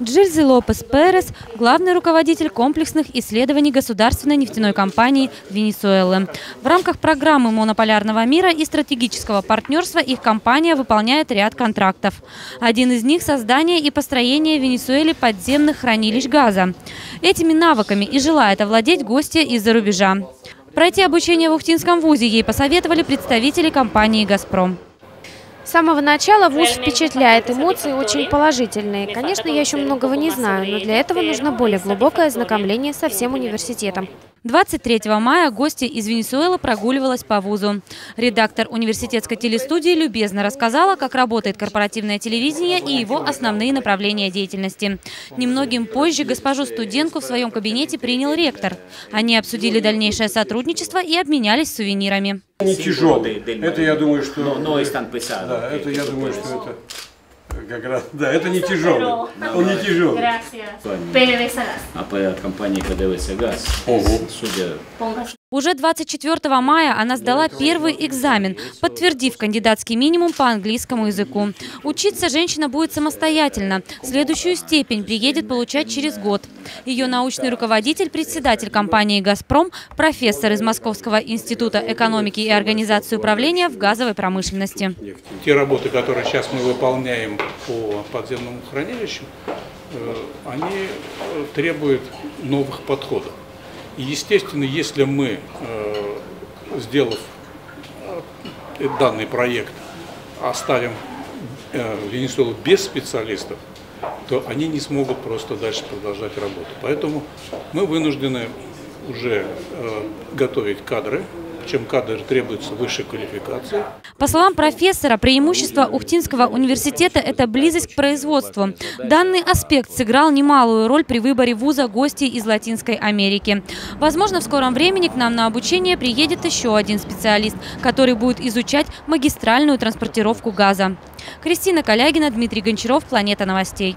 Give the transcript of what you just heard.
Джильзи Лопес Перес – главный руководитель комплексных исследований государственной нефтяной компании Венесуэлы. В рамках программы монополярного мира и стратегического партнерства их компания выполняет ряд контрактов. Один из них – создание и построение в Венесуэле подземных хранилищ газа. Этими навыками и желает овладеть гостья из-за рубежа. Пройти обучение в Ухтинском вузе ей посоветовали представители компании «Газпром». С самого начала ВУЗ впечатляет, эмоции очень положительные. Конечно, я еще многого не знаю, но для этого нужно более глубокое ознакомление со всем университетом. 23 мая гостья из Венесуэлы прогуливалась по вузу. Редактор университетской телестудии любезно рассказала, как работает корпоративное телевидение и его основные направления деятельности. Немногим позже госпожу студентку в своем кабинете принял ректор. Они обсудили дальнейшее сотрудничество и обменялись сувенирами. Не тяжелый. Это я думаю, что... Да, это я думаю, что это как раз, да, это не тяжелый. Он не тяжелый. А по компании ПДВС «Газ», судя уже 24 мая она сдала первый экзамен, подтвердив кандидатский минимум по английскому языку. Учиться женщина будет самостоятельно. Следующую степень приедет получать через год. Ее научный руководитель, председатель компании «Газпром», профессор из Московского института экономики и организации управления в газовой промышленности. Те работы, которые сейчас мы выполняем по подземному хранилищу, э, они требуют новых подходов. И, естественно, если мы, э, сделав э, данный проект, оставим э, Венесуэлу без специалистов, то они не смогут просто дальше продолжать работу. Поэтому мы вынуждены уже готовить кадры чем кадр требуется высшей квалификации. По словам профессора, преимущество Ухтинского университета – это близость к производству. Данный аспект сыграл немалую роль при выборе вуза гостей из Латинской Америки. Возможно, в скором времени к нам на обучение приедет еще один специалист, который будет изучать магистральную транспортировку газа. Кристина Калягина, Дмитрий Гончаров, «Планета новостей».